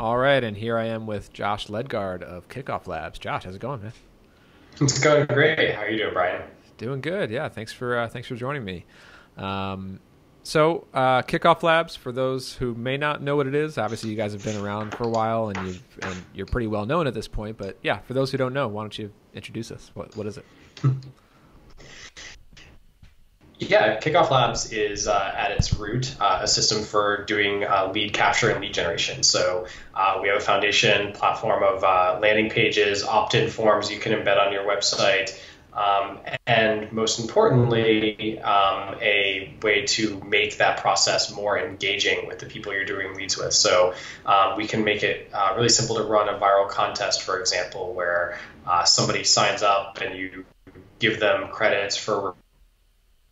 All right, and here I am with Josh Ledgard of Kickoff Labs. Josh, how's it going, man? It's going great. How are you doing, Brian? Doing good. Yeah, thanks for uh, thanks for joining me. Um, so, uh, Kickoff Labs, for those who may not know what it is, obviously you guys have been around for a while and you and you're pretty well known at this point. But yeah, for those who don't know, why don't you introduce us? What what is it? Yeah, Kickoff Labs is uh, at its root uh, a system for doing uh, lead capture and lead generation. So uh, we have a foundation platform of uh, landing pages, opt-in forms you can embed on your website, um, and most importantly, um, a way to make that process more engaging with the people you're doing leads with. So um, we can make it uh, really simple to run a viral contest, for example, where somebody signs up and you give them credits for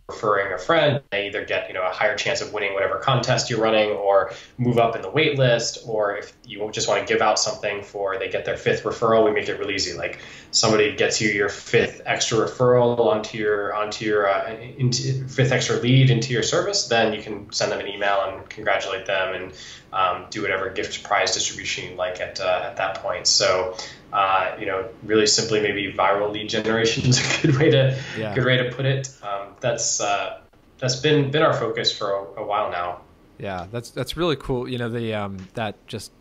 referring a friend, they either get you know a higher chance of winning whatever contest you're running, or move up in the wait list, or if you just want to give out something for they get their fifth referral, we make it really easy. Like somebody gets you your fifth extra referral onto your onto your uh, into, fifth extra lead into your service, then you can send them an email and congratulate them and um, do whatever gift prize distribution you like at uh, at that point. So uh, you know, really simply, maybe viral lead generation is a good way to yeah. good way to put it. Um, that's uh, that's been been our focus for a, a, while now. Yeah, that's that's really cool. You know, the um, that just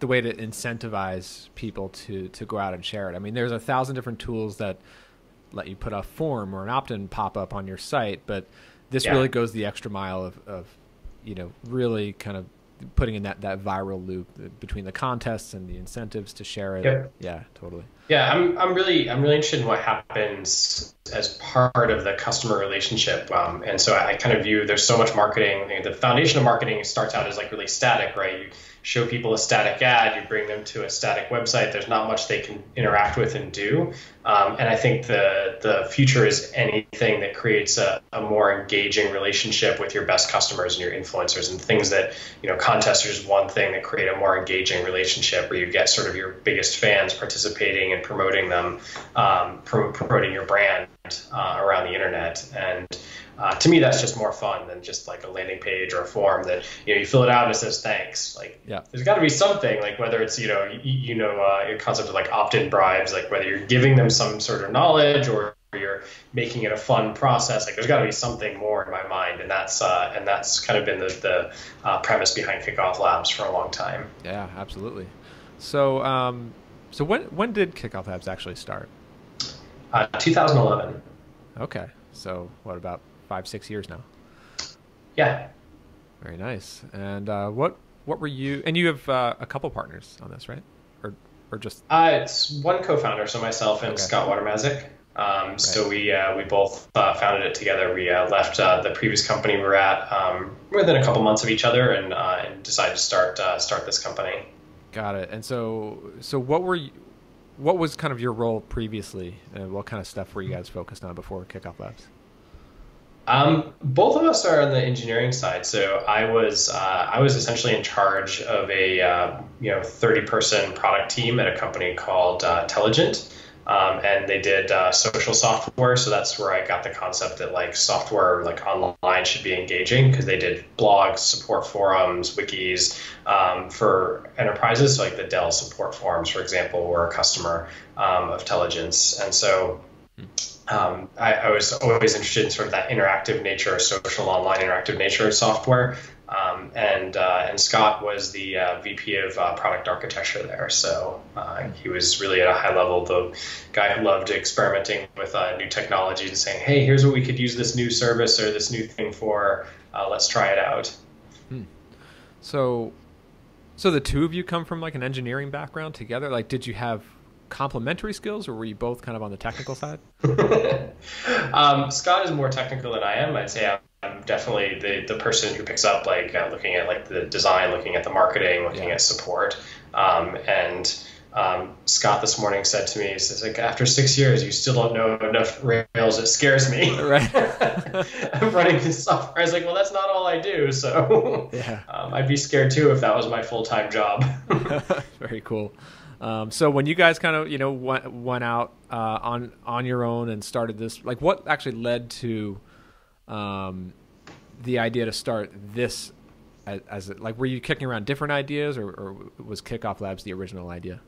the way to incentivize people to to go out and share it. I mean, there's a thousand different tools that let you put a form or an opt-in pop up on your site, but this yeah. really goes the extra mile of, of you know really kind of putting in that that viral loop between the contests and the incentives to share it. Yep. Yeah, totally. Yeah, I'm I'm really I'm really interested in what happens as part of the customer relationship. Um, and so I, I kind of view there's so much marketing. The foundation of marketing starts out as like really static, right? You show people a static ad, you bring them to a static website. There's not much they can interact with and do. Um, and I think the the future is anything that creates a, a, more engaging relationship with your best customers and your influencers and things that you know contests are just one thing that create a more engaging relationship where you get sort of your biggest fans participating and promoting them, um, promoting your brand uh, around the internet and uh, to me, that's just more fun than just like a landing page or a form that you know you fill it out and it says thanks. Like, yeah. there's got to be something like whether it's you know you, you know uh, a concept of like opt-in bribes, like whether you're giving them some sort of knowledge or you're making it a fun process. Like, there's got to be something more in my mind, and that's uh, and that's kind of been the the uh, premise behind Kickoff Labs for a long time. Yeah, absolutely. So, um, so when when did Kickoff Labs actually start? Uh, 2011. Okay, so what about five, six years now. Yeah. Very nice. And uh, what what were you? And you have uh, a couple partners on this, right? Or or just? Uh, it's one co-founder, so myself and okay. Scott Watermasysk. Um, right. So we uh, we both uh, founded it together. We uh, left uh, the previous company we were at um, within a couple months of each other, and, uh, and decided to start uh, start this company. Got it. And so so what were you? What was kind of your role previously, and what kind of stuff were you guys focused on before Kickoff Labs? Um, both of us are on the engineering side. So I was uh, I was essentially in charge of a uh, you know 30 person product team at a company called uh, Telligent. Um, and they did uh, social software, so that's where I got the concept that like software like online should be engaging because they did blogs, support forums, wikis um, for enterprises. So like the Dell support forums, for example, were a customer um, of Telligent's, and so um, I, I, was always interested in sort of that interactive nature, social online interactive nature of software. Um, and uh, and Scott was the uh, VP of uh, product architecture there, so uh, he was really at a high level the guy who loved experimenting with uh, new technology and saying, "Hey, here's what we could use this new service or this new thing for. Uh, let's try it out." Hmm. So, so the two of you come from like an engineering background together. Like, did you have complementary skills, or were you both kind of on the technical side? um, Scott is more technical than I am. I'd say I'm definitely the, the person who picks up like uh, looking at like the design, looking at the marketing, looking yeah. at support, um, and um, Scott this morning said to me, he says, like, after six years, you still don't know enough Rails. It scares me. Right. I'm running this software. I was like, well, that's not all I do. So yeah. um, I'd be scared too if that was my full time job. Very cool. Um, so when you guys kind of you know went, went out uh, on on your own and started this, like what actually led to um, the idea to start this as, as like were you kicking around different ideas, or, or was Kickoff Labs the original idea?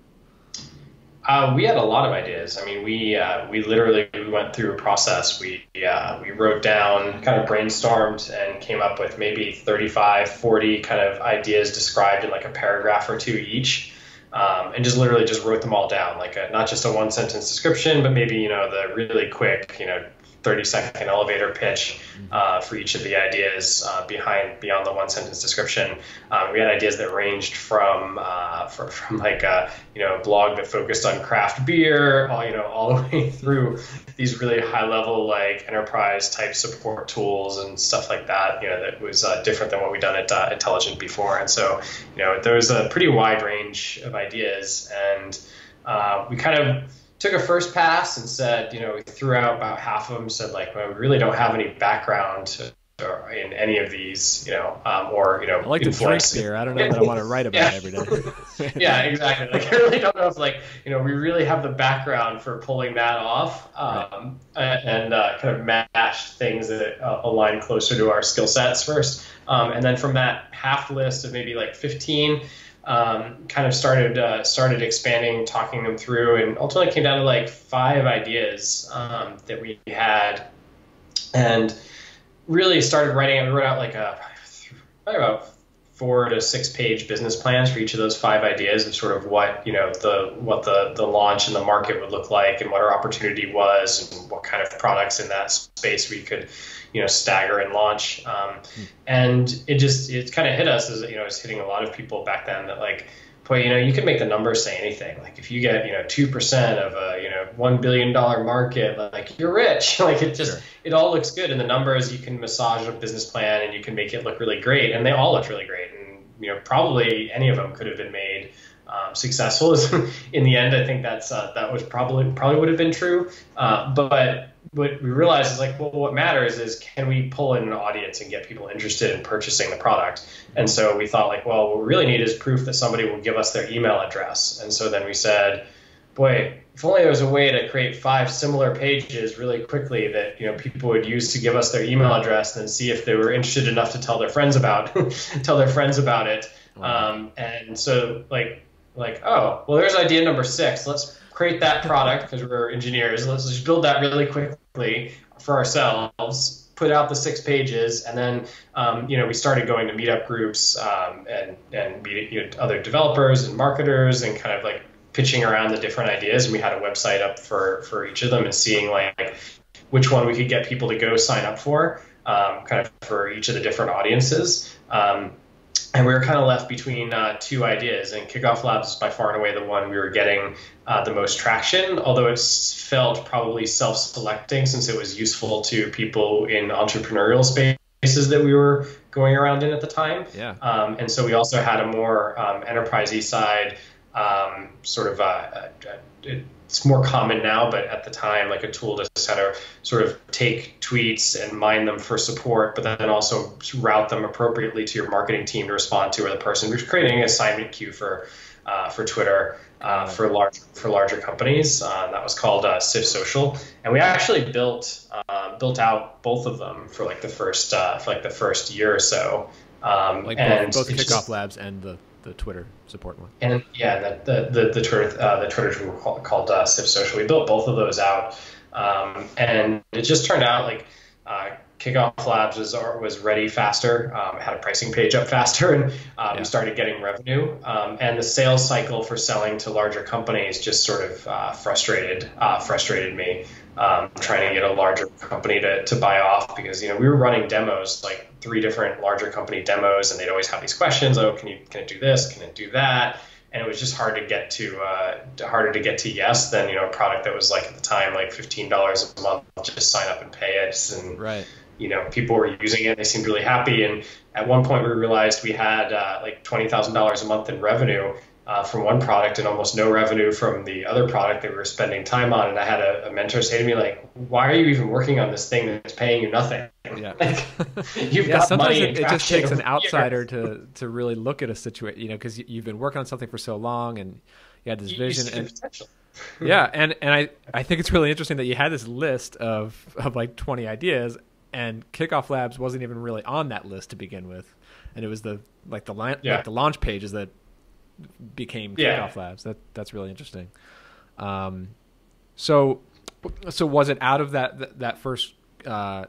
Uh, we had a lot of ideas. I mean, we uh, we literally we went through a process. We uh, we wrote down, kind of brainstormed, and came up with maybe 35, 40 kind of ideas described in like a paragraph or two each, um, and just literally just wrote them all down, like a, not just a one sentence description, but maybe you know the really quick, you know, 30 second elevator pitch uh, for each of the ideas uh, behind beyond the one sentence description. Um, we had ideas that ranged from uh, for, from like a you know a blog that focused on craft beer, all you know all the way through these really high level like enterprise type support tools and stuff like that. You know that was uh, different than what we'd done at uh, Intelligent before, and so you know there was a pretty wide range of ideas, and uh, we kind of took a first pass and said, you know, we threw out about half of them, said like, well, we really don't have any background in any of these, you know, um, or you know, I like to drink beer. I don't know that I want to write about yeah. every day. yeah, exactly. Like I really don't know if like you know we really have the background for pulling that off, um, right. and uh, kind of match things that uh, align closer to our skill sets first, um, and then from that half list of maybe like 15 um, kind of started uh, started expanding, talking them through, and ultimately came down to like five ideas um, that we had, and really started writing. We wrote out like a probably about four to six page business plans for each of those five ideas of sort of what you know the what the the launch and the market would look like and what our opportunity was and what kind of products in that space we could you know stagger and launch um, mm. and it just it kind of hit us as you know it's hitting a lot of people back then that like boy you know you can make the numbers say anything. Like if you get you know 2% of a you know 1 billion dollar market like you're rich. Like it just sure. it all looks good and the numbers you can massage a business plan and you can make it look really great and they all look really great and you know probably any of them could have been made um, successful in the end. I think that's uh, that was probably probably would have been true. Uh, but what we realized is like, well, what matters is can we pull in an audience and get people interested in purchasing the product? And so we thought like, well, what we really need is proof that somebody will give us their email address. And so then we said, boy, if only there was a way to create five similar pages really quickly that you know people would use to give us their email address and then see if they were interested enough to tell their friends about tell their friends about it. Um, and so like like oh well, there's idea number six. Let's create that product because we're engineers. Let's just build that really quickly for ourselves. Put out the six pages, and then um, you know we started going to meetup groups um, and and meeting you know, other developers and marketers and kind of like pitching around the different ideas. And we had a website up for for each of them and seeing like which one we could get people to go sign up for, um, kind of for each of the different audiences. Um, and we were kind of left between uh, two ideas. And Kickoff Labs is by far and away the one we were getting uh, the most traction, although it felt probably self-selecting since it was useful to people in entrepreneurial spaces that we were going around in at the time. Yeah. Um, and so we also had a more um, enterprisey side, um, sort of. Uh, uh it's more common now, but at the time, like a tool to kind of sort of take tweets and mine them for support, but then also route them appropriately to your marketing team to respond to, or the person who's creating an assignment queue for uh, for Twitter uh, for large for larger companies. Uh, that was called uh, Sif Social, and we actually built uh, built out both of them for like the first uh, for like the first year or so. Um, like both, both Kickoff just, Labs and the the Twitter support one. And yeah, the the the, Twitter uh, the Twitter tool called, called uh, Social. We built both of those out, um, and it just turned out like uh, Kickoff Labs was was ready faster, um, had a pricing page up faster, and uh, yeah. started getting revenue. Um, and the sales cycle for selling to larger companies just sort of uh, frustrated uh, frustrated me. Um, trying to get a larger company to, to buy off because you know we were running demos like three different larger company demos, and they'd always have these questions. Oh, can you can it do this? Can it do that? And it was just hard to get to uh, harder to get to yes than you know a product that was like at the time like fifteen dollars a month. Just sign up and pay it, and right. you know people were using it. They seemed really happy. And at one point we realized we had uh, like twenty thousand dollars a month in revenue, uh, from one product and almost no revenue from the other product that we were spending time on. And I had a, a, mentor say to me, like, why are you even working on this thing that's paying you nothing? Yeah. like, you've yeah, got sometimes it, it just takes an outsider to, to really look at a situation, you know, because you've been working on something for so long and you had this you, vision. You and, yeah. And, and I, I think it's really interesting that you had this list of, of like 20 ideas and Kickoff Labs wasn't even really on that list to begin with and it was the like the line, Yeah. like the launch pages that became Yeah. Kickoff Labs. That that's really interesting. Um, so so was it out of that that, that first uh,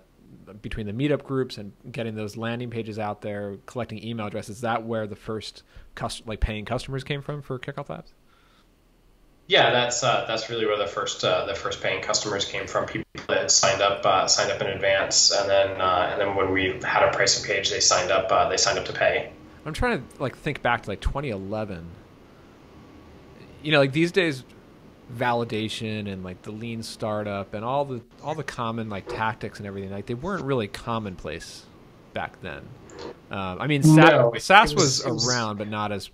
between the meetup groups and getting those landing pages out there, collecting email addresses? Is that where the first cust- like paying customers came from for Kickoff Labs? Yeah, that's uh, that's really where the first uh, the first paying customers came from. People that signed up uh, signed up in advance, and then uh, and then when we had a pricing page, they signed up uh, they signed up to pay. I'm trying to like think back to like 2011. You know, like these days, validation and like the lean startup and all the all the common like tactics and everything like they weren't really commonplace back then. Um, I mean, No, SaaS was, was- was- around, but not as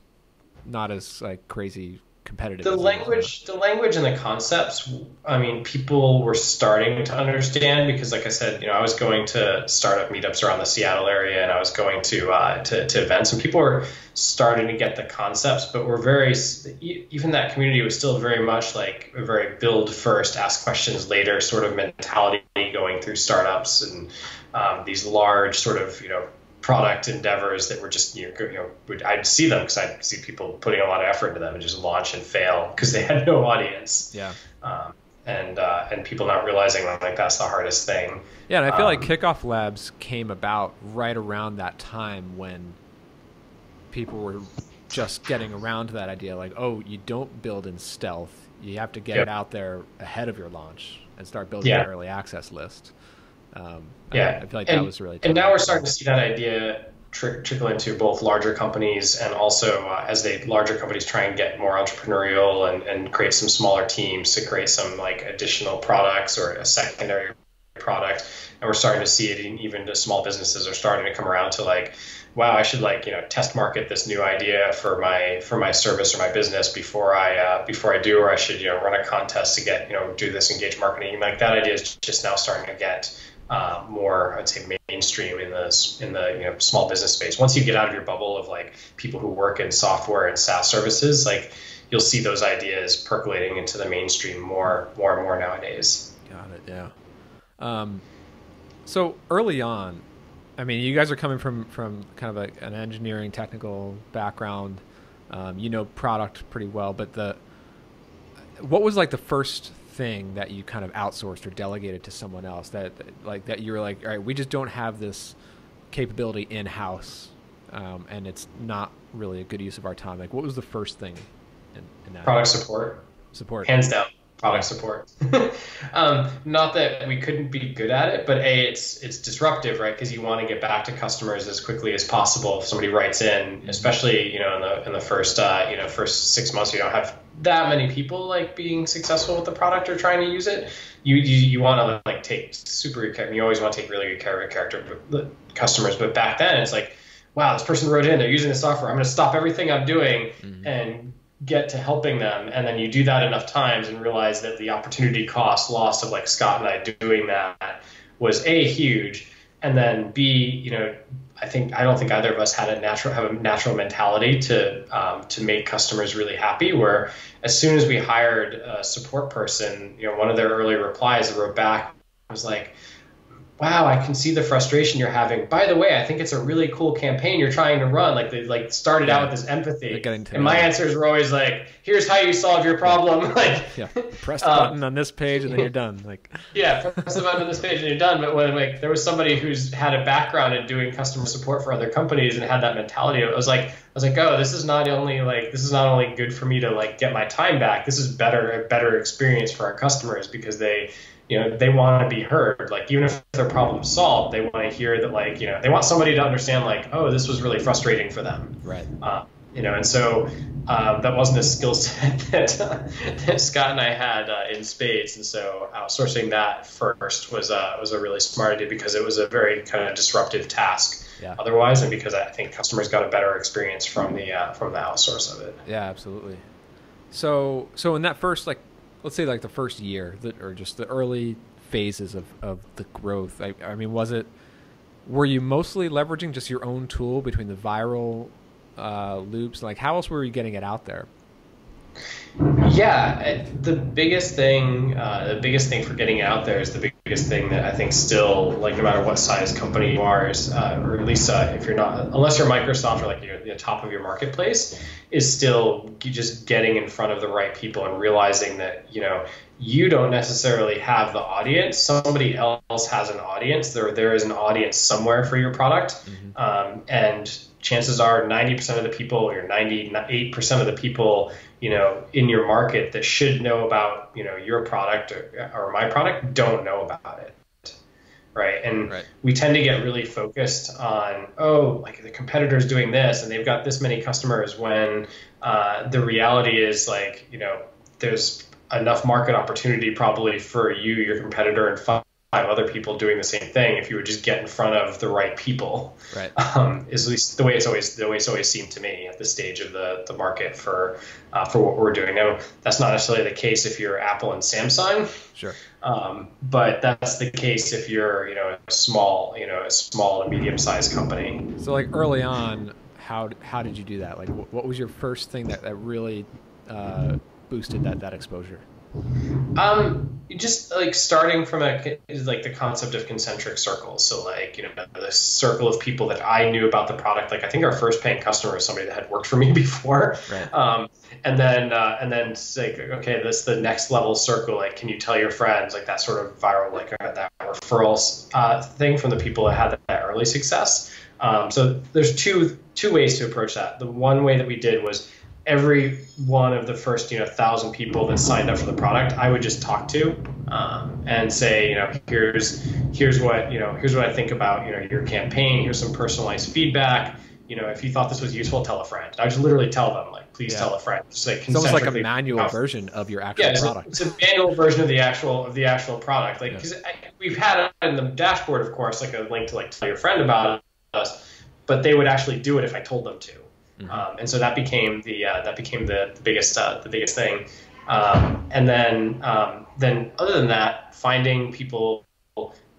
not as like crazy competitive. The as it is now. language, the language and the concepts. I mean, people were starting to understand because, like I said, you know, I was going to startup meetups around the Seattle area, and I was going to uh, to, to events, and people were starting to get the concepts, but we're very even that community was still very much like a very build first, ask questions later sort of mentality going through startups and um, these large sort of you know product endeavors that were just you know, you know would, I'd see them because I'd see people putting a lot of effort into them and just launch and fail because they had no audience Yeah, um, and uh, and people not realizing like that's the hardest thing. yeah, and I feel like Um, Kickoff Labs came about right around that time when people were just getting around to that idea like oh you don't build in stealth you have to get Yep. it out there ahead of your launch and start building Yeah. an early access list um, Yeah, I, feel like and, that was really and now we're starting to see that idea tr- trickle into both larger companies and also uh, as they larger companies try and get more entrepreneurial and, and create some smaller teams to create some like additional products or a secondary product. And we're starting to see it in even the small businesses are starting to come around to like wow i should like you know test market this new idea for my for my service or my business before i uh, before i do or i should you know run a contest to get you know do this engaged marketing. Like that idea is just now starting to get uh, more i'd say mainstream in the in the you know small business space. Once you get out of your bubble of like people who work in software and saas services like you'll see those ideas percolating into the mainstream more more and more nowadays. Got it yeah. Um, so early on I mean, you guys are coming from from kind of a, an engineering technical background. Um, you know product pretty well, but the what was like the first thing that you kind of outsourced or delegated to someone else that like that you were like, all right, we just don't have this capability in house, um, and it's not really a good use of our time. Like, what was the first thing in, in that product support support? hands down product support. Um, not that we couldn't be good at it but a it's it's disruptive right? Because you want to get back to customers as quickly as possible if somebody writes in especially you know in the in the first uh, you know first six months you don't have that many people like being successful with the product or trying to use it. You you, you want to like take super good care you always want to take really good care of your character but, customers. But back then it's like wow this person wrote in they're using the software i'm going to stop everything i'm doing Mhm. and get to helping them and then you do that enough times and realize that the opportunity cost loss of like scott and i doing that was a huge and then b you know i think i don't think either of us had a natural have a natural mentality to um, to make customers really happy where as soon as we hired a support person you know one of their early replies that wrote back was like wow, I can see the frustration you're having. By the way, I think it's a really cool campaign you're trying to run. Like they like started Yeah. out with this empathy. And my answers were always like, here's how you solve your problem. like Yeah, press the Um, button on this page and then you're done. Like, yeah, press the button on this page and you're done. But when like there was somebody who's had a background in doing customer support for other companies and had that mentality, it was like, I was like, oh, this is not only like this is not only good for me to like get my time back. This is better a better experience for our customers because they you know they want to be heard like even if their problem's solved they want to hear that like you know they want somebody to understand like oh this was really frustrating for them right. uh, you know, and so um, that wasn't a skill set that, uh, that Scott and I had uh, in spades, and so outsourcing that first was uh, was a really smart idea because it was a very kind of disruptive task Yeah. otherwise, and because I think customers got a better experience from the uh, from the outsource of it. Yeah, absolutely. So, so in that first, like, let's say, like the first year, that, or just the early phases of, of the growth. I, I mean, was it? Were you mostly leveraging just your own tool between the viral uh, loops? Like, how else were you getting it out there? Yeah, uh, the biggest thing, uh, the biggest thing for getting out there is the biggest thing that I think still, like, no matter what size company you are, is, uh, or at least uh, if you're not, unless you're Microsoft or like you're at the top of your marketplace, is still just getting in front of the right people and realizing that, you know, you don't necessarily have the audience. Somebody else has an audience. There, there is an audience somewhere for your product, mm-hmm. um, and chances are 90% of the people or 98% of the people you know in your market that should know about you know your product or, or my product don't know about it right and right. we tend to get really focused on oh like the competitor's doing this and they've got this many customers when uh, the reality is like you know there's enough market opportunity probably for you your competitor and five other people doing the same thing if you would just get in front of the right people. Right. Um, is at least the way it's always the way it's always seemed to me at this stage of the, the market for uh, for what we're doing. Now that's not necessarily the case if you're Apple and Samsung. Sure. Um, but that's the case if you're you know a small you know a small to medium sized company. So like early on, how how did you do that? Like what was your first thing that that really uh, boosted that that exposure? Um, just like starting from a like the concept of concentric circles. So like you know the circle of people that I knew about the product. Like I think our first paying customer was somebody that had worked for me before. Right. Um, and then uh, and then like okay, this the next level circle. Like can you tell your friends like that sort of viral like uh, that referrals uh, thing from the people that had that early success. Um, so there's two two ways to approach that. The one way that we did was every one of the first you know thousand people that signed up for the product i would just talk to um, and say you know here's here's what you know here's what i think about you know your campaign. Here's some personalized feedback. You know if you thought this was useful tell a friend. I would just literally tell them like please yeah. tell a friend. Just like it's almost like a manual version of your actual yeah, product it's a, it's a manual version of the actual of the actual product. Like because yeah. we've had in the dashboard of course like a link to like tell your friend about us but they would actually do it if i told them to Mm-hmm. Um, and so that became the uh, that became the, the biggest uh, the biggest thing. Um, and then um, then other than that, finding people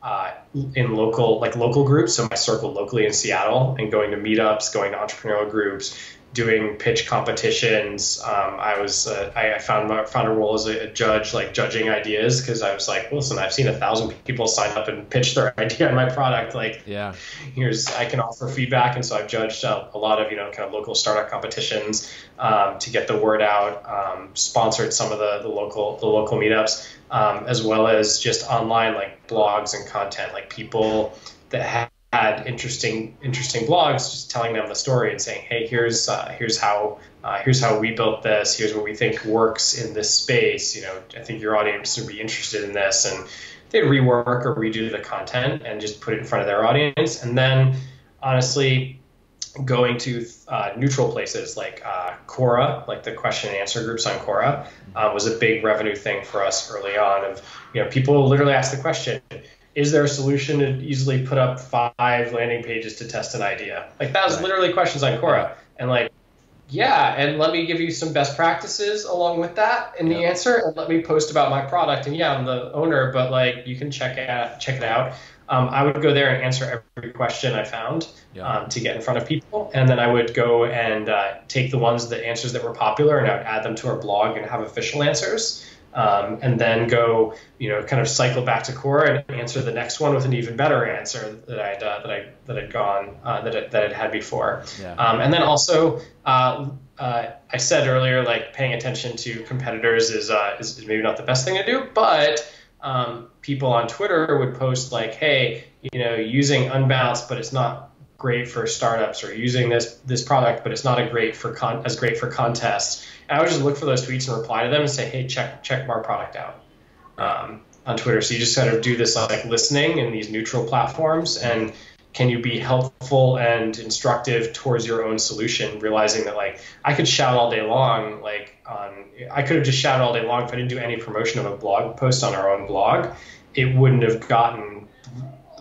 uh, in local like local groups. So my circle locally in Seattle and going to meetups, going to entrepreneurial groups, doing pitch competitions. Um, I was uh, I found found a role as a, judge, like judging ideas, because I was like, listen, I've seen a thousand people sign up and pitch their idea on my product. Like, yeah, here's I can offer feedback, and so I've judged uh, a lot of you know kind of local startup competitions um, to get the word out. Um, sponsored some of the, the local the local meetups, um, as well as just online like blogs and content, like people that have had interesting interesting blogs just telling them the story and saying hey here's uh, here's how uh, here's how we built this. Here's what we think works in this space. You know i think your audience would be interested in this. And they'd rework or redo the content and just put it in front of their audience. And then honestly going to uh, neutral places like uh, Quora, like the question and answer groups on Quora, uh, was a big revenue thing for us early on. Of you know, people literally ask the question, is there a solution to easily put up five landing pages to test an idea? Like that was literally questions on Quora. And like, yeah, and let me give you some best practices along with that in the answer, and let me post about my product. And yeah, I'm the owner, but like you can check it out, check it out. Um, I would go there and answer every question I found yeah. um, to get in front of people, and then I would go and uh, take the ones, the answers that were popular, and I would add them to our blog and have official answers um, and then go, you know, kind of cycle back to Quora and answer the next one with an even better answer that I'd uh, that I that I'd gone uh, that it, that I'd had before. Yeah. Um, and then also, uh, uh, I said earlier, like paying attention to competitors is, uh, is, is maybe not the best thing to do, but um, people on Twitter would post like, hey, you know, using Unbounce, but it's not great for startups, or using this this product, but it's not a great for con- as great for contests I would just look for those tweets and reply to them and say, hey, check check our product out um, on Twitter. So you just kind of do this like listening in these neutral platforms and can you be helpful and instructive towards your own solution realizing that like i could shout all day long like on i could have just shouted all day long if i didn't do any promotion of a blog post on our own blog it wouldn't have gotten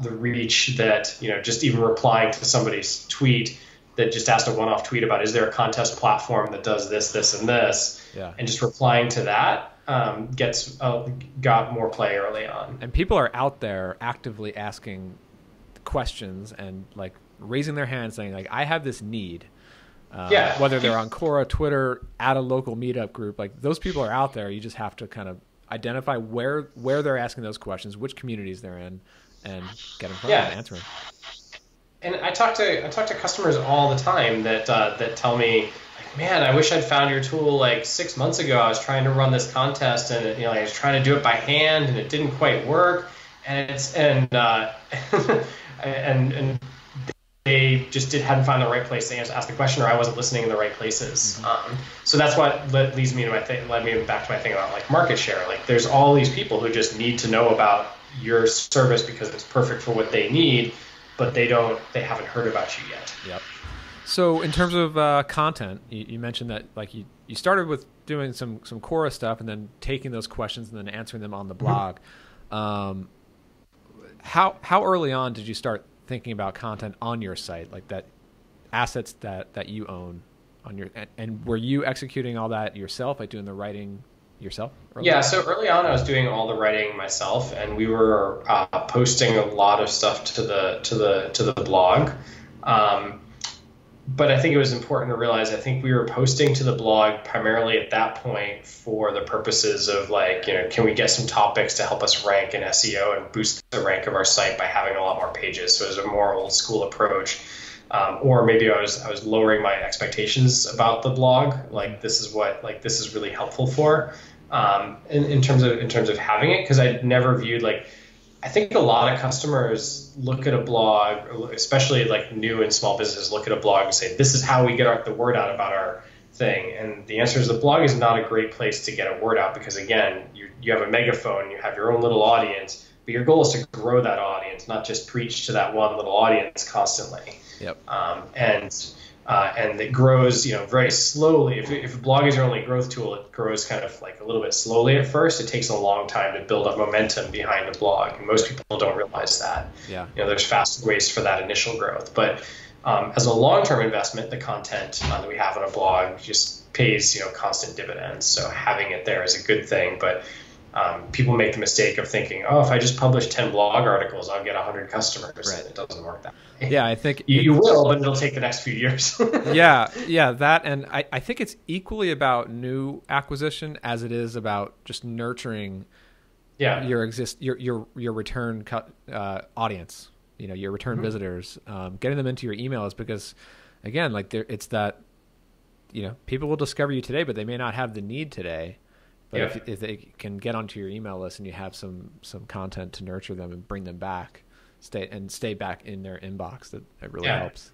the reach that you know just even replying to somebody's tweet that just asked a one-off tweet about is there a contest platform that does this, this, and this, yeah. and just replying to that um, gets uh, got more play early on. And people are out there actively asking questions and like raising their hands, saying like, "I have this need." Uh, yeah. Whether they're on Quora, Twitter, at a local meetup group, like those people are out there. You just have to kind of identify where where they're asking those questions, which communities they're in, and get in front Yeah. of and answer them. And I talk to I talk to customers all the time that uh, that tell me, like, man, I wish I'd found your tool like six months ago. I was trying to run this contest, and it, you know, I was trying to do it by hand, and it didn't quite work. And it's and uh, and and they just did hadn't found the right place to ask the question, or I wasn't listening in the right places. Um, so that's what led, leads me to my thing, led me back to my thing about like market share. Like, there's all these people who just need to know about your service because it's perfect for what they need, but they don't, they haven't heard about you yet. Yep. So in terms of uh, content, you, you mentioned that like you, you started with doing some some Quora stuff and then taking those questions and then answering them on the blog. Um, how how early on did you start thinking about content on your site, like that assets that that you own on your and, and were you executing all that yourself, like doing the writing yourself? Yeah, so early on, I was doing all the writing myself, and we were uh, posting a lot of stuff to the to the to the blog. Um, but I think it was important to realize I think we were posting to the blog primarily at that point for the purposes of like, you know, can we get some topics to help us rank in SEO and boost the rank of our site by having a lot more pages? So it was a more old school approach. Um, or maybe I was I was lowering my expectations about the blog. Like this is what like this is really helpful for um, in, in terms of in terms of having it because I'd never viewed like I think a lot of customers look at a blog, especially like new and small businesses look at a blog and say, "This is how we get our, the word out about our thing." And the answer is the blog is not a great place to get a word out because again, you you have a megaphone, you have your own little audience, but your goal is to grow that audience, not just preach to that one little audience constantly. Yep. Um, and uh, and it grows, you know, very slowly. If, if a blog is your only growth tool, it grows kind of like a little bit slowly at first. It takes a long time to build up momentum behind a blog, and most people don't realize that. Yeah. You know, there's fast ways for that initial growth, but um, as a long-term investment, the content uh, that we have on a blog just pays, you know, constant dividends. So having it there is a good thing, but um, people make the mistake of thinking, oh, if I just publish 10 blog articles, I'll get 100 customers. Right. And it doesn't work that way. Yeah, I think You, you will, but it'll take the next few years. yeah, yeah, that, and I, I think it's equally about new acquisition as it is about just nurturing yeah. your exist your your your return cut uh, audience. You know, your return Mm-hmm. visitors, um, getting them into your emails because, again, like there, it's that you know people will discover you today, but they may not have the need today. But Yeah. if, if they can get onto your email list and you have some some content to nurture them and bring them back, stay and stay back in their inbox, that, that really Yeah. helps.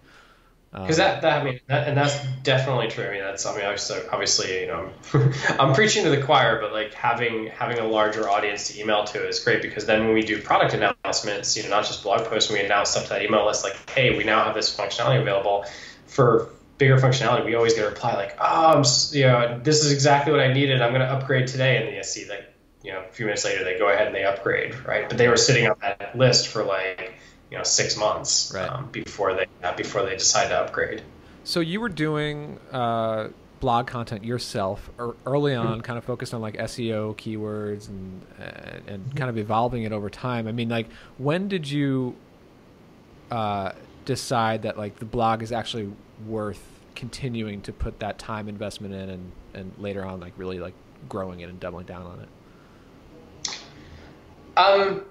Um, Because that, that I mean, that, and that's definitely true. I mean, that's I mean, obviously, obviously you know, I'm, I'm preaching to the choir, but like having having a larger audience to email to is great because then when we do product announcements, you know, not just blog posts, when we announce stuff to that email list, like, hey, we now have this functionality available for bigger functionality. We always get a reply like, oh, I'm, you know, this is exactly what I needed. I'm going to upgrade today, and you see like, you know, a few minutes later they go ahead and they upgrade, right? But they were sitting on that list for like, you know, six months Right. um, before they uh, before they decide to upgrade. So you were doing uh, blog content yourself er- early on, kind of focused on like SEO keywords and and, and kind of evolving it over time. I mean, like when did you uh, decide that like the blog is actually worth continuing to put that time investment in, and and later on like really like growing it and doubling down on it? Um,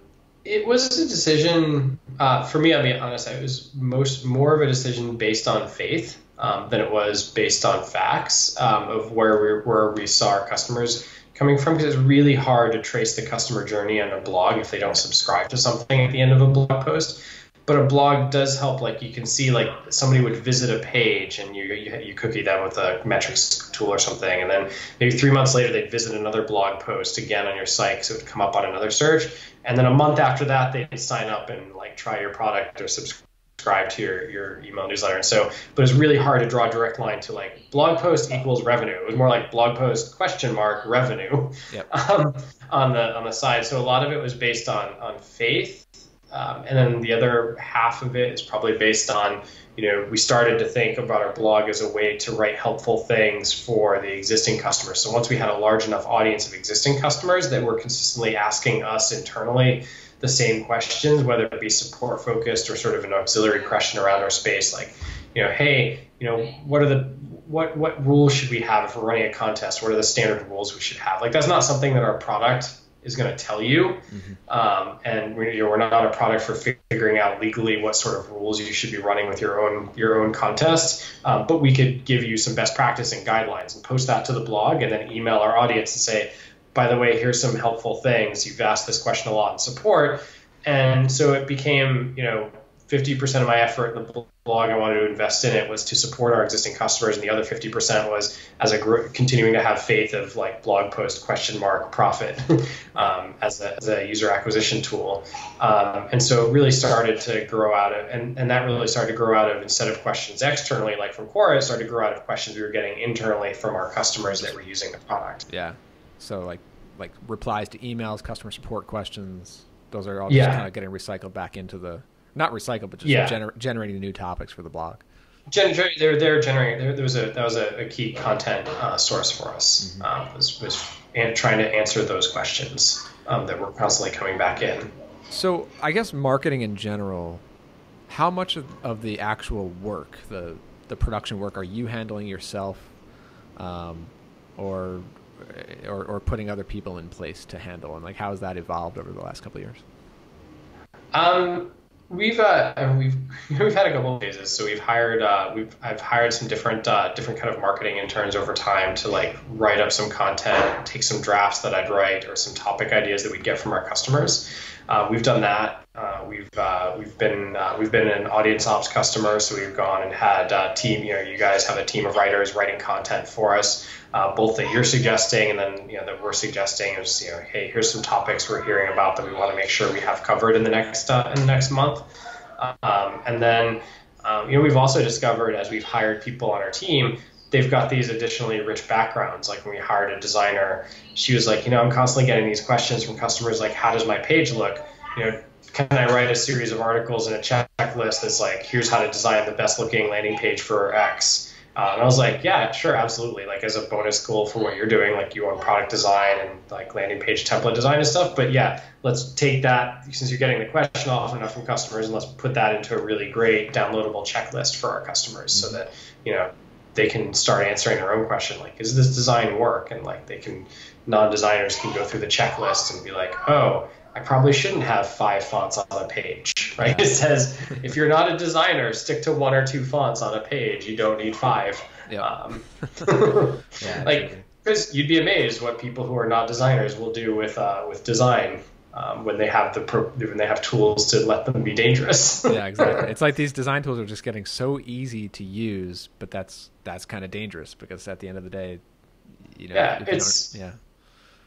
it was a decision uh, for me. I'll be honest. It was most more of a decision based on faith um, than it was based on facts um, of where we where we saw our customers coming from. Because it's really hard to trace the customer journey on a blog if they don't subscribe to something at the end of a blog post. But a blog does help. Like you can see, like somebody would visit a page and you you, you cookie them with a metrics tool or something, and then maybe three months later they'd visit another blog post again on your site, so it would come up on another search. And then a month after that, they'd sign up and like try your product or subscribe to your, your email newsletter. And so, but it's really hard to draw a direct line to like blog post equals revenue. It was more like blog post question mark revenue Yep. um, on the on the side. So a lot of it was based on on faith, um, and then the other half of it is probably based on you know we started to think about our blog as a way to write helpful things for the existing customers. So once we had a large enough audience of existing customers that were consistently asking us internally the same questions, whether it be support focused or sort of an auxiliary question around our space, like you know, hey, you know, what are the what what rules should we have if we're running a contest? What are the standard rules we should have? Like that's not something that our product is going to tell you. Mm-hmm. Um, and we're, you know, we're not a product for figuring out legally what sort of rules you should be running with your own your own contest. Um, but we could give you some best practice and guidelines and post that to the blog, and then email our audience and say, by the way, here's some helpful things. You've asked this question a lot in support, and so it became you know 50% of my effort in the blog I wanted to invest in it was to support our existing customers, and the other 50% was as a group continuing to have faith of like blog post question mark profit um, as, a, as a user acquisition tool. Um, and so it really started to grow out of, and, and that really started to grow out of instead of questions externally, like from Quora, it started to grow out of questions we were getting internally from our customers that were using the product. Yeah. So like like replies to emails, customer support questions, those are all just yeah. kind of getting recycled back into the not recycle, but just yeah. gener- generating new topics for the blog. Generate, they're they're generating. There, there was a that was a, a key content uh, source for us. Mm-hmm. Um, was was an, trying to answer those questions um, that were constantly coming back in. So I guess marketing in general, how much of, of the actual work, the the production work, are you handling yourself, um, or, or or putting other people in place to handle, and like how has that evolved over the last couple of years? Um, We've uh, we've we've had a couple of phases. So we've hired uh, we've I've hired some different uh, different kind of marketing interns over time to like write up some content, take some drafts that I'd write or some topic ideas that we'd get from our customers. Uh, we've done that. Uh, we've uh, we've been uh, we've been an audience ops customer, so we've gone and had a team. You know, you guys have a team of writers writing content for us, uh, both that you're suggesting and then you know that we're suggesting is you know, hey, here's some topics we're hearing about that we want to make sure we have covered in the next uh, in the next month. Um, and then um, you know we've also discovered as we've hired people on our team they've got these additionally rich backgrounds. Like when we hired a designer, she was like, you know, I'm constantly getting these questions from customers like, how does my page look? You know, can I write a series of articles and a checklist that's like, here's how to design the best looking landing page for X? Uh, and I was like, yeah, sure, absolutely. Like as a bonus goal for what you're doing, like you want product design and like landing page template design and stuff. But yeah, let's take that since you're getting the question often enough from customers, and let's put that into a really great downloadable checklist for our customers, so that you know they can start answering their own question like is this design work and like they can non-designers can go through the checklist and be like oh i probably shouldn't have five fonts on a page right yeah. it says if you're not a designer stick to one or two fonts on a page you don't need five yeah. Um, yeah, like because you'd be amazed what people who are not designers will do with uh, with design um, when they have the pro- when they have tools to let them be dangerous. yeah, exactly. It's like these design tools are just getting so easy to use, but that's that's kind of dangerous because at the end of the day, you know, yeah, it's yeah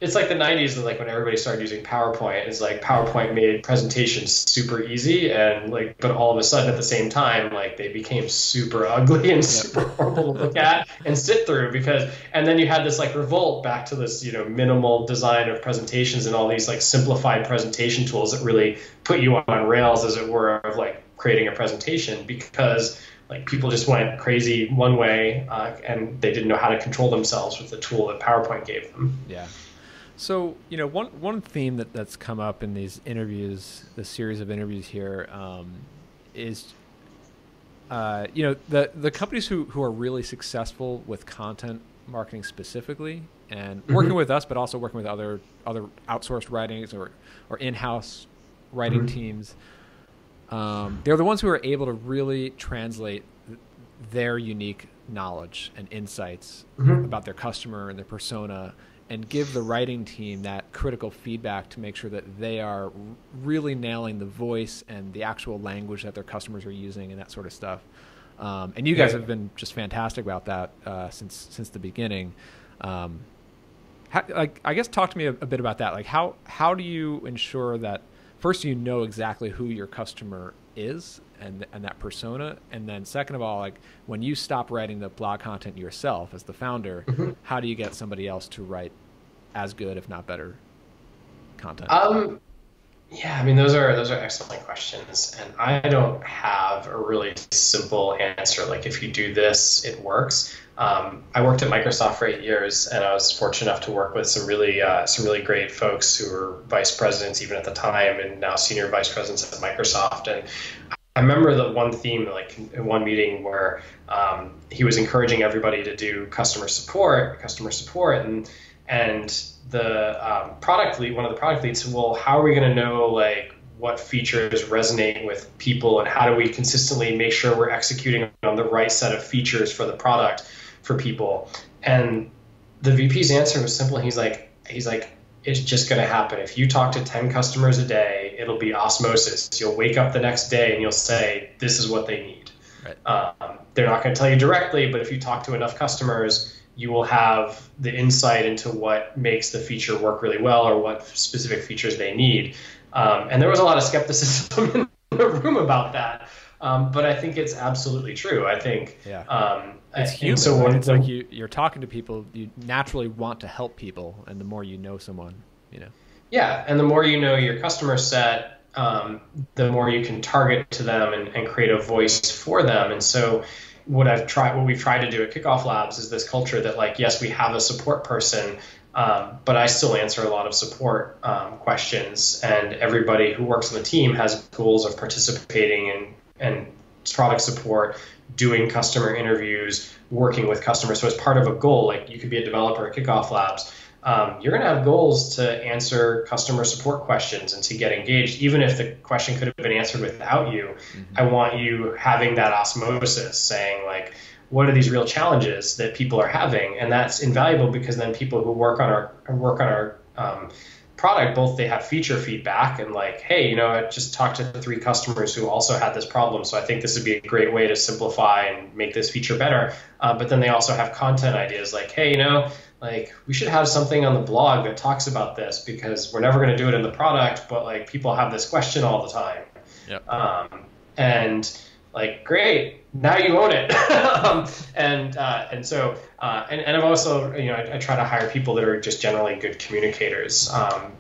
it's like the 90s like when everybody started using powerpoint it's like powerpoint made presentations super easy and like but all of a sudden at the same time like they became super ugly and super horrible to look at and sit through because and then you had this like revolt back to this you know minimal design of presentations and all these like simplified presentation tools that really put you on rails as it were of like creating a presentation because like people just went crazy one way uh, and they didn't know how to control themselves with the tool that PowerPoint gave them. Yeah. So you know, one one theme that that's come up in these interviews, the series of interviews here, um, is uh, you know the the companies who who are really successful with content marketing specifically, and mm-hmm. working with us, but also working with other other outsourced writings or or in house writing mm-hmm. teams. Um, they're the ones who are able to really translate their unique knowledge and insights mm-hmm. about their customer and their persona and give the writing team that critical feedback to make sure that they are really nailing the voice and the actual language that their customers are using and that sort of stuff. Um, and you guys yeah. have been just fantastic about that uh, since since the beginning. Um, how, like, I guess talk to me a, a, bit about that. Like, how how do you ensure that first you know exactly who your customer is and and that persona. And then second of all like when you stop writing the blog content yourself as the founder mm-hmm. how do you get somebody else to write as good if not better content? Um yeah i mean those are those are excellent questions. And i don't have a really simple answer. Like if you do this it works. Um, I worked at Microsoft for eight years, and I was fortunate enough to work with some really uh, some really great folks who were vice presidents even at the time, and now senior vice presidents at Microsoft. And I remember the one theme, like in one meeting where um, he was encouraging everybody to do customer support, customer support, and and the um, product lead, one of the product leads said, well, how are we going to know like what features resonate with people, and how do we consistently make sure we're executing on the right set of features for the product for people? And the VP's answer was simple. He's like, he's like, it's just going to happen. If you talk to 10 customers a day, it'll be osmosis. You'll wake up the next day and you'll say, this is what they need. Right. Um, they're not going to tell you directly, but if you talk to enough customers, you will have the insight into what makes the feature work really well or what specific features they need. Um, and there was a lot of skepticism in the room about that. Um, but I think it's absolutely true. I think yeah. Um, it's human. So right? it's the, like you, you're talking to people, you naturally want to help people, and the more you know someone, you know. Yeah, and the more you know your customer set, um, the more you can target to them and, and create a voice for them. And so, what I've tried, what we've tried to do at Kickoff Labs is this culture that, like, yes, we have a support person, um, but I still answer a lot of support um, questions, and everybody who works on the team has goals of participating in and product support, doing customer interviews, working with customers. So as part of a goal, like you could be a developer at Kickoff Labs, um, you're going to have goals to answer customer support questions and to get engaged, even if the question could have been answered without you. Mm-hmm. I want you having that osmosis, saying like, what are these real challenges that people are having, and that's invaluable because then people who work on our work on our um, product, both they have feature feedback and like, hey, you know, I just talked to three customers who also had this problem, so I think this would be a great way to simplify and make this feature better. Uh, but then they also have content ideas like, hey, you know, like we should have something on the blog that talks about this because we're never going to do it in the product, but like people have this question all the time. Yep. Um, and like, great, now you own it. um, and uh, and so uh, and, and I'm also you know I, I, try to hire people that are just generally good communicators. Um,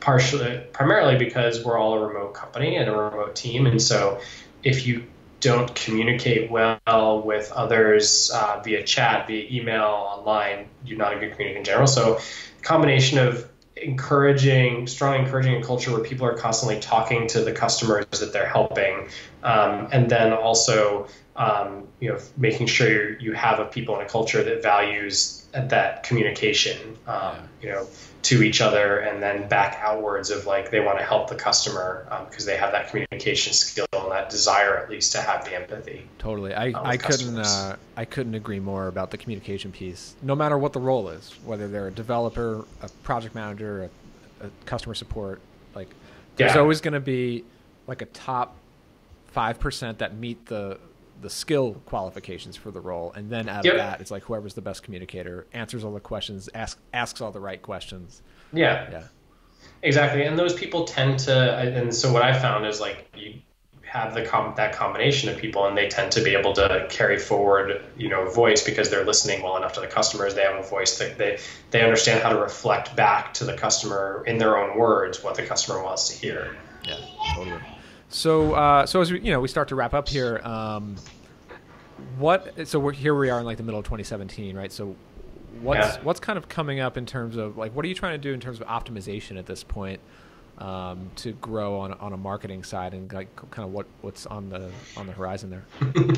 partially, primarily because we're all a remote company and a remote team, and so if you don't communicate well with others uh, via chat, via email, online, you're not a good communicator in general. So, combination of encouraging, strong encouraging a culture where people are constantly talking to the customers that they're helping, um, and then also um, you know making sure you have a people in a culture that values that communication, um, you know, to each other, and then back outwards of like they want to help the customer because um, they have that communication skill and that desire at least to have the empathy. Totally, I, I couldn't uh, I couldn't agree more about the communication piece. No matter what the role is, whether they're a developer, a project manager, a, a customer support, like there's yeah. always going to be like a top five percent that meet the the skill qualifications for the role, and then out yep. of that, it's like whoever's the best communicator answers all the questions, asks asks all the right questions. Yeah, yeah, exactly. And those people tend to, and so what I found is like you have the com- that combination of people, and they tend to be able to carry forward, you know, voice because they're listening well enough to the customers. They have a voice that they they understand how to reflect back to the customer in their own words what the customer wants to hear. Yeah, totally. So, uh, so as we, you know, we start to wrap up here. Um, what? So we're here. We are in like the middle of 2017, right? So, what's yeah. what's kind of coming up in terms of like what are you trying to do in terms of optimization at this point um, to grow on on a marketing side and like kind of what what's on the on the horizon there?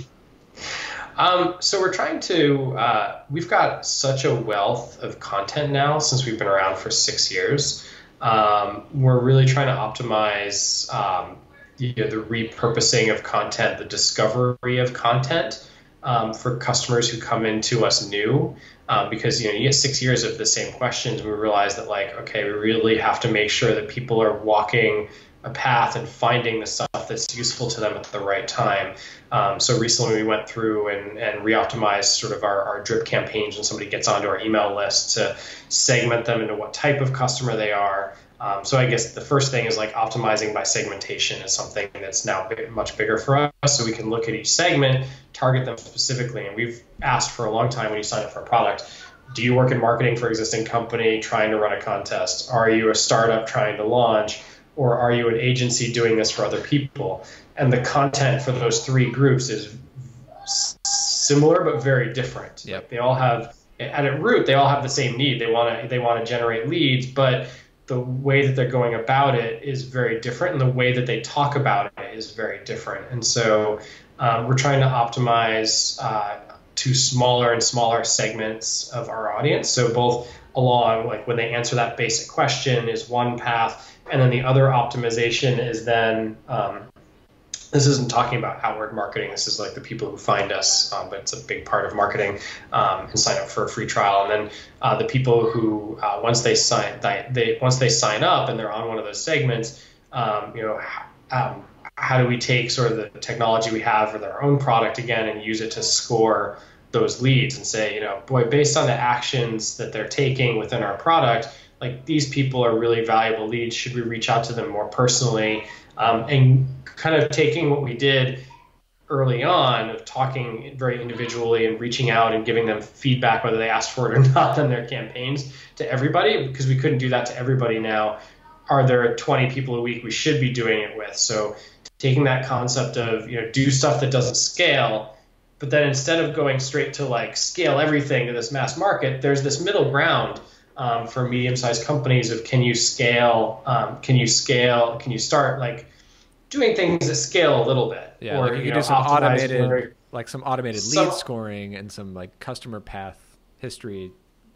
um, so we're trying to. Uh, we've got such a wealth of content now since we've been around for six years. Um, we're really trying to optimize um, you know, the repurposing of content, the discovery of content um, for customers who come into us new. Um, because you know you get six years of the same questions, we realize that like okay, we really have to make sure that people are walking a path and finding the stuff that's useful to them at the right time. Um, so recently we went through and, and re-optimized sort of our, our drip campaigns when somebody gets onto our email list to segment them into what type of customer they are, um, so I guess the first thing is like optimizing by segmentation is something that's now much bigger for us. So we can look at each segment, target them specifically. And we've asked for a long time when you sign up for a product, do you work in marketing for existing company trying to run a contest? Are you a startup trying to launch? Or are you an agency doing this for other people? And the content for those three groups is similar but very different. Yep. They all have at a root they all have the same need. They want to they want to generate leads, but the way that they're going about it is very different and the way that they talk about it is very different. And so um, we're trying to optimize uh, to smaller and smaller segments of our audience. So both along, like when they answer that basic question, is one path, and then the other optimization is then um, this isn't talking about outward marketing. This is like the people who find us, um, but it's a big part of marketing um, and sign up for a free trial. And then uh, the people who uh, once they sign they once they sign up and they're on one of those segments, um, you know, um, how do we take sort of the technology we have for their own product again and use it to score those leads and say, you know, boy, based on the actions that they're taking within our product, like these people are really valuable leads. Should we reach out to them more personally? Um, and kind of taking what we did early on of talking very individually and reaching out and giving them feedback whether they asked for it or not on their campaigns to everybody because we couldn't do that to everybody now. Are there 20 people a week we should be doing it with? So taking that concept of you know do stuff that doesn't scale but then instead of going straight to like scale everything to this mass market there's this middle ground um, for medium-sized companies of can you scale um, can you scale can you start like doing things that scale a little bit. Yeah, or, like you, you know, do some automated, like some automated lead scoring and some like customer path history,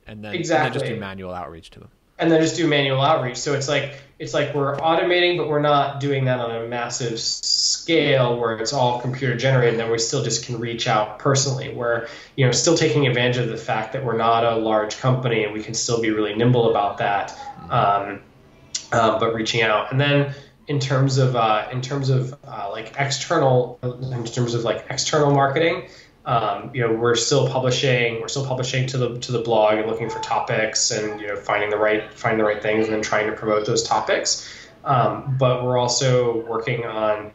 and then, exactly. and then just do manual outreach to them. And then just do manual outreach. So it's like it's like we're automating, but we're not doing that on a massive scale where it's all computer generated. And then we still just can reach out personally. Where you know still taking advantage of the fact that we're not a large company and we can still be really nimble about that. Um, uh, but reaching out, and then in terms of uh, in terms of uh, like external in terms of like external marketing um, you know we're still publishing we're still publishing to the to the blog and looking for topics and you know finding the right finding the right things and then trying to promote those topics. Um, but we're also working on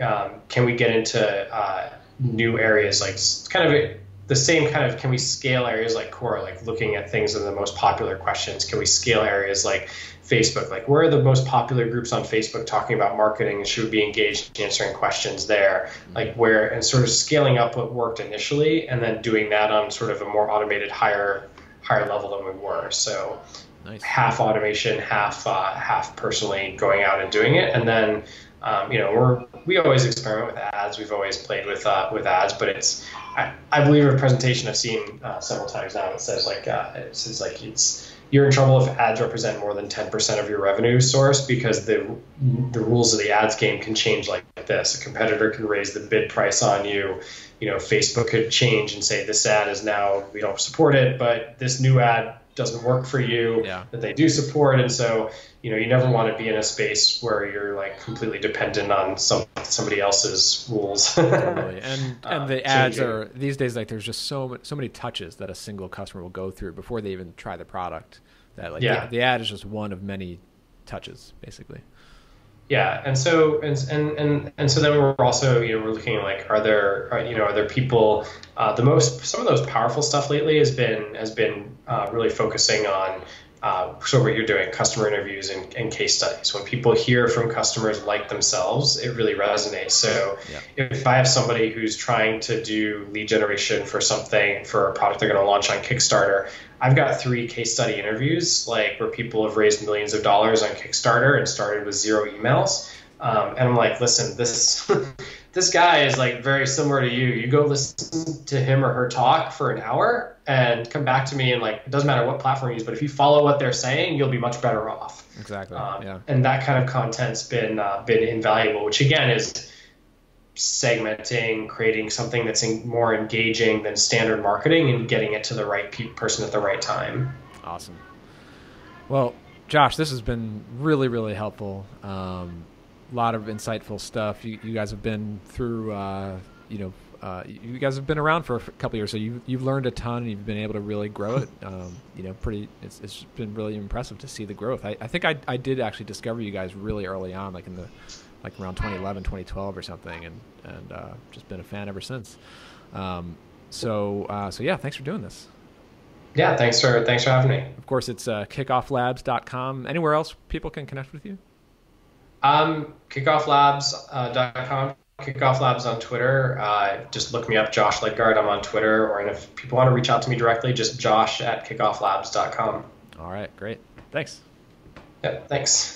um, can we get into uh, new areas like kind of the same kind of can we scale areas like Quora like looking at things are the most popular questions can we scale areas like Facebook? Like, where are the most popular groups on Facebook talking about marketing and should we be engaged in answering questions there? Like, where and sort of scaling up what worked initially and then doing that on sort of a more automated, higher higher level than we were. So, nice. half automation, half uh, half personally going out and doing it, and then. Um, you know, we're we always experiment with ads. We've always played with uh, with ads, but it's I, I believe a presentation I've seen uh, several times now. It says like uh, it says like it's you're in trouble if ads represent more than 10% of your revenue source because the the rules of the ads game can change like this. A competitor can raise the bid price on you. You know, Facebook could change and say this ad is now we don't support it, but this new ad doesn't work for you yeah. that they do support and so you know you never want to be in a space where you're like completely dependent on some somebody else's rules totally and and uh, the ads are these days like there's just so so many touches that a single customer will go through before they even try the product that like yeah. the, the ad is just one of many touches basically yeah and so and and and, so then we're also you know we're looking like are there are, you know are there people uh, the most some of those powerful stuff lately has been has been uh, really focusing on uh, so what you're doing customer interviews and, and, case studies when people hear from customers like themselves it really resonates so yeah. if i have somebody who's trying to do lead generation for something for a product they're going to launch on kickstarter I've got three case study interviews, like where people have raised millions of dollars on Kickstarter and started with zero emails. Um, and I'm like, listen, this this guy is like very similar to you. You go listen to him or her talk for an hour and come back to me and like it doesn't matter what platform you use, but if you follow what they're saying, you'll be much better off. Exactly. Um, yeah. And that kind of content's been uh, been invaluable, which again is segmenting, creating something that's more engaging than standard marketing, and getting it to the right pe- person at the right time. Awesome. Well, Josh, this has been really, really helpful. Um, lot of insightful stuff. You, you guys have been through, uh, you know, uh, you guys have been around for a couple years, so you've, you've learned a ton and you've been able to really grow it. Um, you know, pretty. It's, it's been really impressive to see the growth. I, I think I, I did actually discover you guys really early on, like in the like around 2011, 2012 or something, and and uh, just been a fan ever since. Um, so uh, so yeah, thanks for doing this. Yeah, thanks for thanks for having me. Of course, it's uh, kickofflabs.com. Anywhere else people can connect with you? Um, kickofflabs.com. Uh, Kickoff Labs on Twitter. Uh, just look me up, Josh Ledgard. I'm on Twitter. Or if people want to reach out to me directly, just josh at kickofflabs.com. All right, great. Thanks. Yeah, thanks.